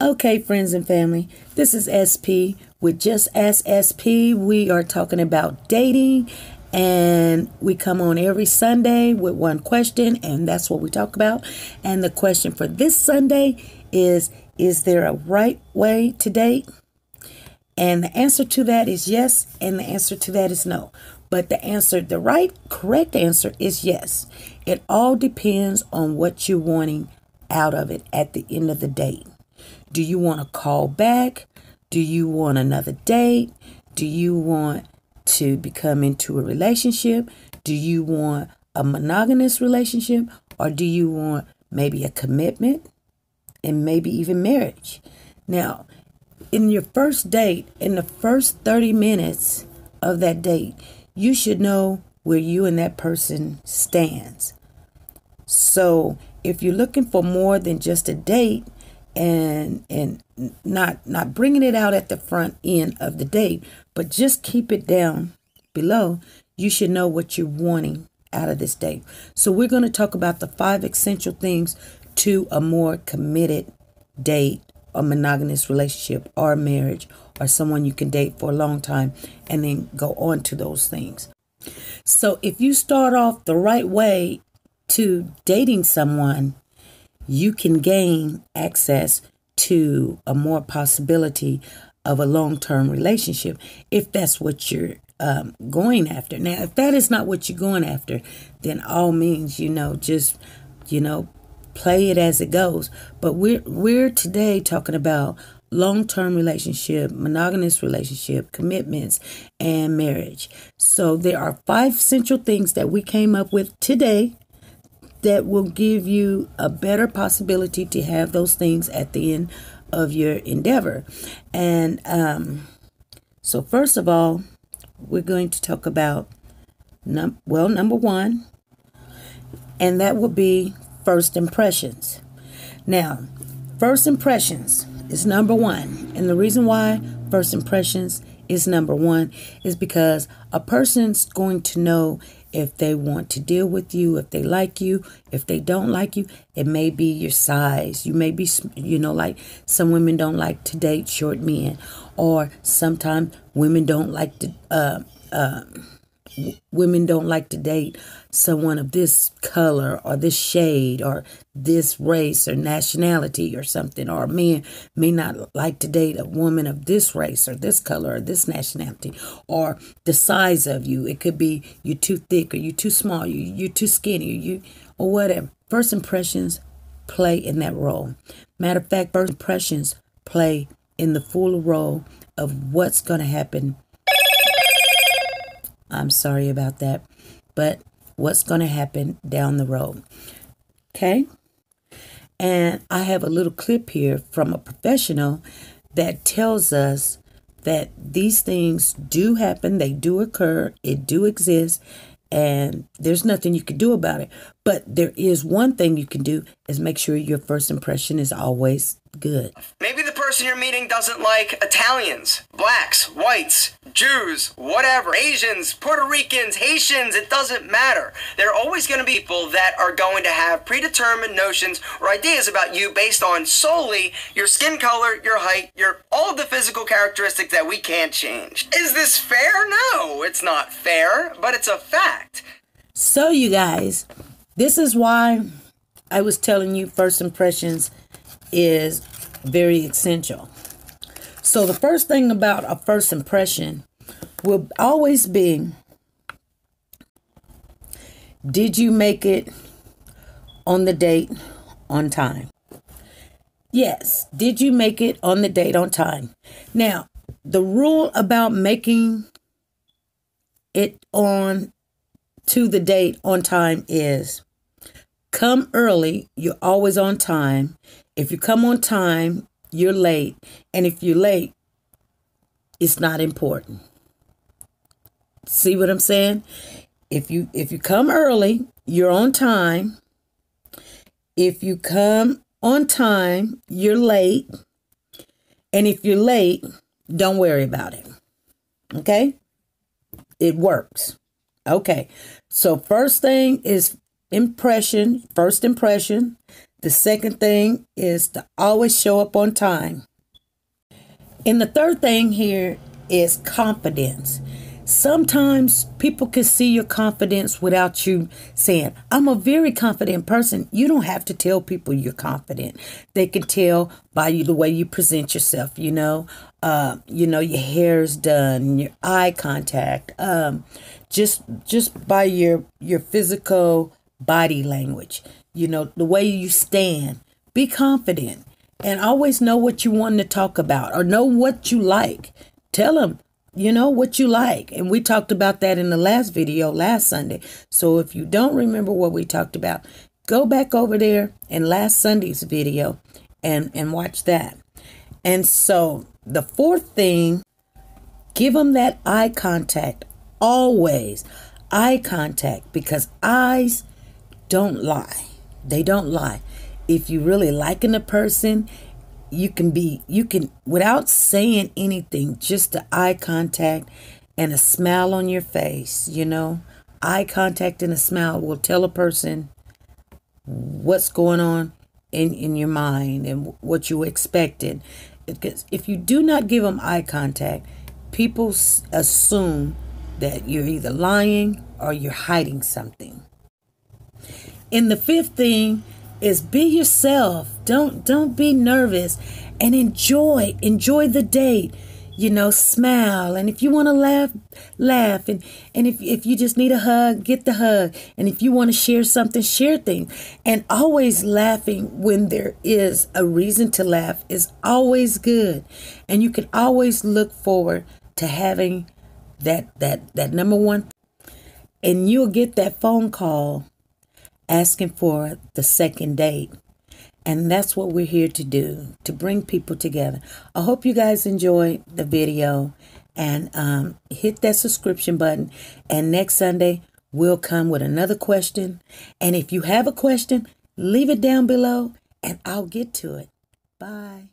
Okay, friends and family, this is SP with Just Ask SP. We are talking about dating, and we come on every Sunday with one question, and that's what we talk about. And the question for this Sunday is Is there a right way to date? And the answer to that is yes, and the answer to that is no. But the answer, the right, correct answer is yes. It all depends on what you're wanting out of it at the end of the date. Do you want to call back? Do you want another date? Do you want to become into a relationship? Do you want a monogamous relationship? Or do you want maybe a commitment and maybe even marriage? Now, in your first date, in the first 30 minutes of that date, you should know where you and that person stands. So, if you're looking for more than just a date, and and not not bringing it out at the front end of the date, but just keep it down below. You should know what you're wanting out of this date. So we're going to talk about the five essential things to a more committed date, a monogamous relationship, or marriage, or someone you can date for a long time, and then go on to those things. So if you start off the right way to dating someone, you can gain access to a more possibility of a long term relationship if that's what you're um, going after. Now, if that is not what you're going after, then all means, you know, just, you know, play it as it goes. But we're we're today talking about long-term relationship, monogamous relationship, commitments, and marriage. So there are five central things that we came up with today that will give you a better possibility to have those things at the end of your endeavor. And um, so, first of all, we're going to talk about, num- well, number one, and that will be first impressions. Now, first impressions is number one. And the reason why first impressions is number one is because a person's going to know if they want to deal with you, if they like you, if they don't like you. It may be your size. You may be, you know, like some women don't like to date short men, or sometimes women don't like to, uh, uh, women don't like to date someone of this color or this shade or this race or nationality or something or men may not like to date a woman of this race or this color or this nationality or the size of you. It could be you're too thick or you're too small you you too skinny you or whatever. First impressions play in that role. Matter of fact first impressions play in the full role of what's going to happen I'm sorry about that. But what's going to happen down the road. Okay? And I have a little clip here from a professional that tells us that these things do happen, they do occur, it do exist, and there's nothing you can do about it. But there is one thing you can do is make sure your first impression is always good. Maybe person you're meeting doesn't like Italians, blacks, whites, Jews, whatever, Asians, Puerto Ricans, Haitians, it doesn't matter. There are always going to be people that are going to have predetermined notions or ideas about you based on solely your skin color, your height, your all the physical characteristics that we can't change. Is this fair? No, it's not fair, but it's a fact. So you guys, this is why I was telling you first impressions is very essential. So, the first thing about a first impression will always be Did you make it on the date on time? Yes, did you make it on the date on time? Now, the rule about making it on to the date on time is Come early, you're always on time. If you come on time, you're late. And if you're late, it's not important. See what I'm saying? If you if you come early, you're on time. If you come on time, you're late. And if you're late, don't worry about it. Okay? It works. Okay. So first thing is impression, first impression. The second thing is to always show up on time. And the third thing here is confidence. Sometimes people can see your confidence without you saying, I'm a very confident person. You don't have to tell people you're confident. They can tell by the way you present yourself, you know. Uh, you know, your hair's done, your eye contact, um, just just by your your physical body language, you know, the way you stand. Be confident and always know what you want to talk about or know what you like. Tell them you know what you like. And we talked about that in the last video last sunday. So if you don't remember what we talked about go back over there in last sunday's video and and watch that. And so the fourth thing give them that eye contact. Always eye contact because eyes don't lie they don't lie. If you really liking a person you can be you can without saying anything just the eye contact and a smile on your face you know? Eye contact and a smile will tell a person what's going on in in your mind and what you expected. Because if you do not give them eye contact people assume that you're either lying or you're hiding something and the fifth thing is be yourself. Don't don't be nervous and enjoy enjoy the date. You know, smile and if you want to laugh, laugh and and if if you just need a hug, get the hug. And if you want to share something, share things. And always laughing when there is a reason to laugh is always good. And you can always look forward to having that that that number one and you'll get that phone call asking for the second date. And that's what we're here to do, to bring people together. I hope you guys enjoyed the video and um, hit that subscription button. And next Sunday, we'll come with another question. And if you have a question, leave it down below and I'll get to it. Bye.